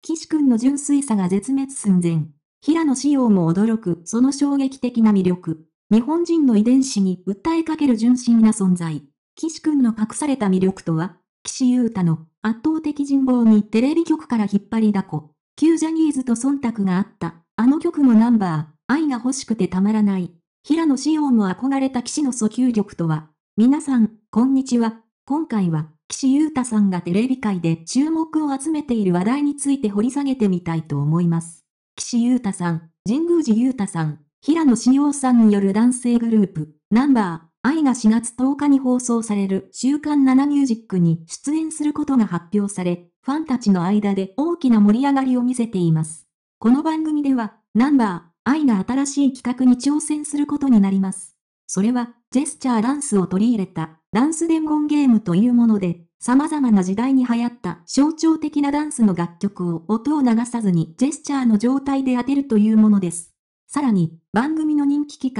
岸くんの純粋さが絶滅寸前。平野紫耀も驚くその衝撃的な魅力。日本人の遺伝子に訴えかける純真な存在。岸くんの隠された魅力とは、岸優太の圧倒的人望にテレビ局から引っ張りだこ。旧ジャニーズと忖度があった。あの曲もナンバー、愛が欲しくてたまらない。平野紫耀も憧れた騎士の訴求力とは？皆さん、こんにちは。今回は、岸優太さんがテレビ界で注目を集めている話題について掘り下げてみたいと思います。岸優太さん、神宮寺優太さん、平野志陽さんによる男性グループ、ナンバー、愛が4月10日に放送される週刊7ミュージックに出演することが発表され、ファンたちの間で大きな盛り上がりを見せています。この番組では、ナンバー、愛が新しい企画に挑戦することになります。それは、ジェスチャーダンスを取り入れた、ダンス伝言ゲームというもので、様々な時代に流行った象徴的なダンスの楽曲を音を流さずにジェスチャーの状態で当てるというものです。さらに、番組の人気企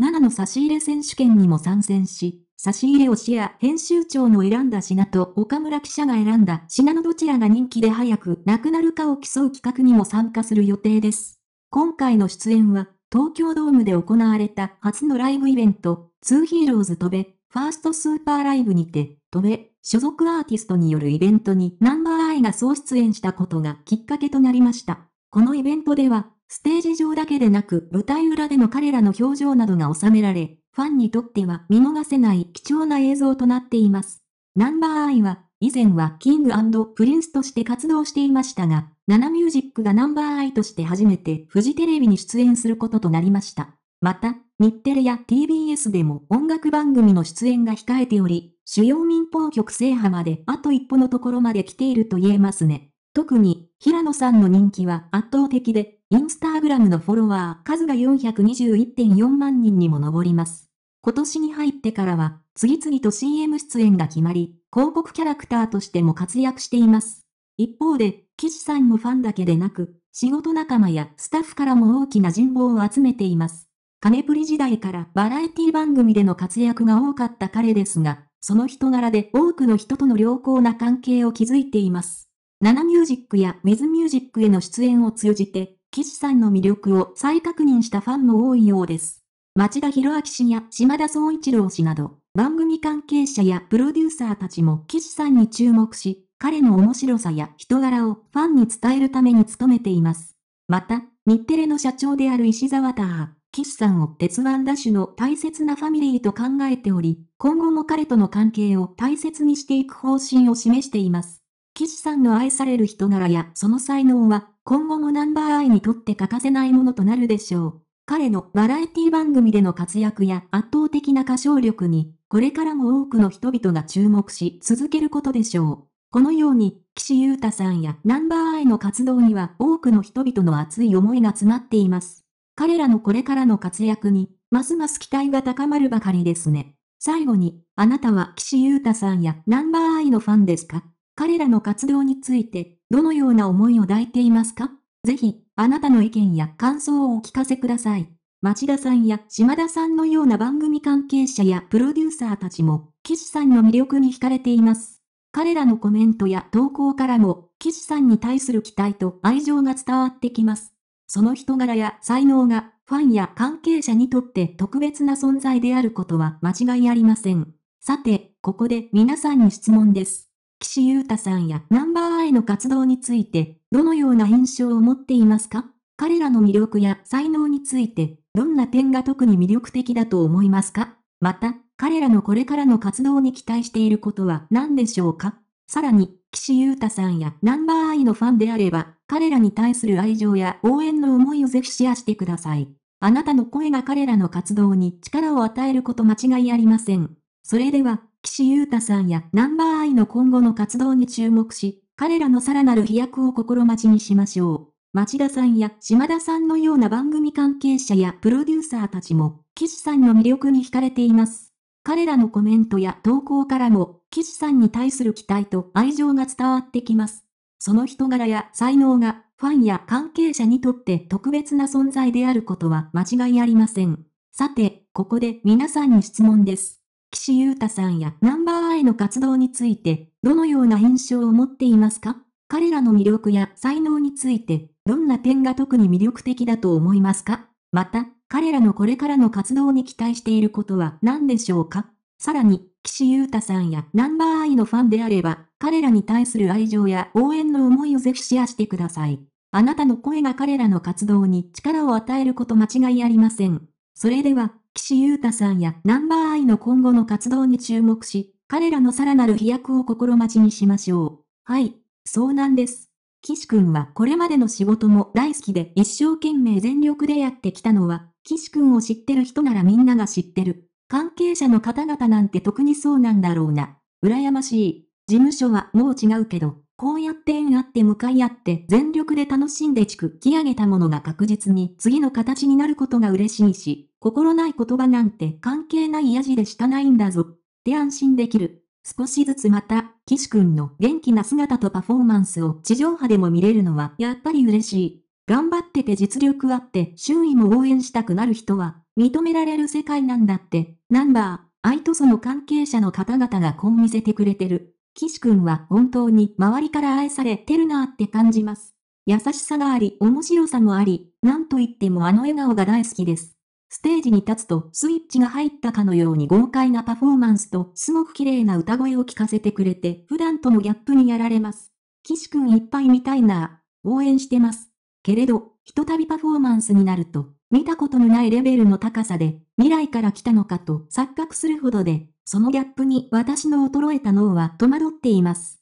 画、7の差し入れ選手権にも参戦し、差し入れをしや編集長の選んだ品と岡村記者が選んだ品のどちらが人気で早くなくなるかを競う企画にも参加する予定です。今回の出演は、東京ドームで行われた初のライブイベント、ツーヒーローズ飛べ、ファーストスーパーライブにて、飛べ、所属アーティストによるイベントにナンバーアイが総出演したことがきっかけとなりました。このイベントでは、ステージ上だけでなく舞台裏での彼らの表情などが収められ、ファンにとっては見逃せない貴重な映像となっています。ナンバーアイは、以前はキングプリンスとして活動していましたが、ナナミュージックがナンバーアイとして初めてフジテレビに出演することとなりました。また、日テレや TBS でも音楽番組の出演が控えており、主要民放局制覇まであと一歩のところまで来ていると言えますね。特に、平野さんの人気は圧倒的で、インスタグラムのフォロワー数が421.4万人にも上ります。今年に入ってからは、次々と CM 出演が決まり、広告キャラクターとしても活躍しています。一方で、岸さんのファンだけでなく、仕事仲間やスタッフからも大きな人望を集めています。金プリ時代からバラエティ番組での活躍が多かった彼ですが、その人柄で多くの人との良好な関係を築いています。ナナミュージックやメズミュージックへの出演を通じて、岸さんの魅力を再確認したファンも多いようです。町田博明氏や島田総一郎氏など、番組関係者やプロデューサーたちも岸さんに注目し、彼の面白さや人柄をファンに伝えるために努めています。また、日テレの社長である石沢ター、岸さんを鉄腕ダッシュの大切なファミリーと考えており、今後も彼との関係を大切にしていく方針を示しています。岸さんの愛される人柄やその才能は今後もナンバーアイにとって欠かせないものとなるでしょう。彼のバラエティ番組での活躍や圧倒的な歌唱力に、これからも多くの人々が注目し続けることでしょう。このように、岸優太さんやナンバーアイの活動には多くの人々の熱い思いが詰まっています。彼らのこれからの活躍に、ますます期待が高まるばかりですね。最後に、あなたは岸優太さんやナンバーアイのファンですか？彼らの活動について、どのような思いを抱いていますか？ぜひ、あなたの意見や感想をお聞かせください。町田さんや島田さんのような番組関係者やプロデューサーたちも、岸さんの魅力に惹かれています。彼らのコメントや投稿からも、岸さんに対する期待と愛情が伝わってきます。その人柄や才能が、ファンや関係者にとって特別な存在であることは間違いありません。さて、ここで皆さんに質問です。岸優太さんやナンバーアイの活動について、どのような印象を持っていますか？彼らの魅力や才能について、どんな点が特に魅力的だと思いますか？また、彼らのこれからの活動に期待していることは何でしょうか？さらに、岸優太さんやナンバーアイのファンであれば、彼らに対する愛情や応援の思いをぜひシェアしてください。あなたの声が彼らの活動に力を与えること間違いありません。それでは、岸優太さんやナンバーアイの今後の活動に注目し、彼らのさらなる飛躍を心待ちにしましょう。町田さんや島田さんのような番組関係者やプロデューサーたちも、岸さんの魅力に惹かれています。彼らのコメントや投稿からも、岸さんに対する期待と愛情が伝わってきます。その人柄や才能が、ファンや関係者にとって特別な存在であることは間違いありません。さて、ここで皆さんに質問です。岸優太さんやナンバーアイの活動について、どのような印象を持っていますか？彼らの魅力や才能について、どんな点が特に魅力的だと思いますか？また、彼らのこれからの活動に期待していることは何でしょうか？さらに、岸優太さんやナンバーアイのファンであれば、彼らに対する愛情や応援の思いをぜひシェアしてください。あなたの声が彼らの活動に力を与えること間違いありません。それでは、岸優太さんやナンバーアイの今後の活動に注目し、彼らのさらなる飛躍を心待ちにしましょう。はい、そうなんです。岸くんはこれまでの仕事も大好きで一生懸命全力でやってきたのは、岸くんを知ってる人ならみんなが知ってる。関係者の方々なんて特にそうなんだろうな。羨ましい。事務所はもう違うけど、こうやって縁あって向かい合って全力で楽しんで築き上げたものが確実に次の形になることが嬉しいし、心ない言葉なんて関係ないやじでしかないんだぞ。って安心できる。少しずつまた、岸くんの元気な姿とパフォーマンスを地上波でも見れるのはやっぱり嬉しい。頑張ってて実力あって周囲も応援したくなる人は認められる世界なんだって、ナンバー、愛とその関係者の方々がこう見せてくれてる。岸くんは本当に周りから愛されてるなって感じます。優しさがあり、面白さもあり、なんと言ってもあの笑顔が大好きです。ステージに立つとスイッチが入ったかのように豪快なパフォーマンスとすごく綺麗な歌声を聞かせてくれて普段とのギャップにやられます。岸くんいっぱい見たいな応援してます。けれど、ひとたびパフォーマンスになると、見たことのないレベルの高さで、未来から来たのかと錯覚するほどで、そのギャップに私の衰えた脳は戸惑っています。